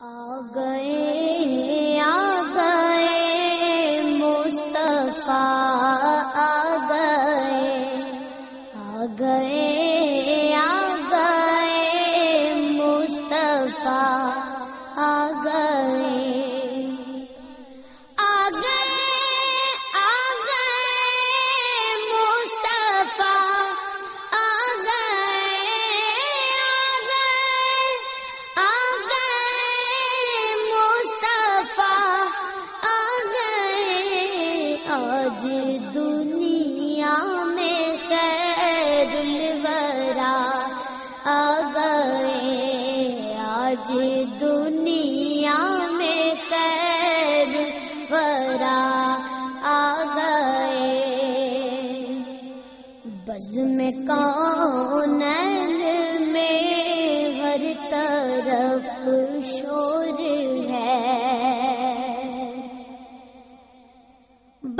आ गए आ गए मुस्तफ़ा आ गए आ गए आ गए मुस्तफ़ा आ आज दुनिया में खैरुल वरा आ गए। आज दुनिया में खैर वरा आ गए। बज में कौन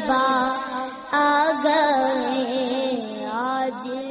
मरहबा आ गए आज।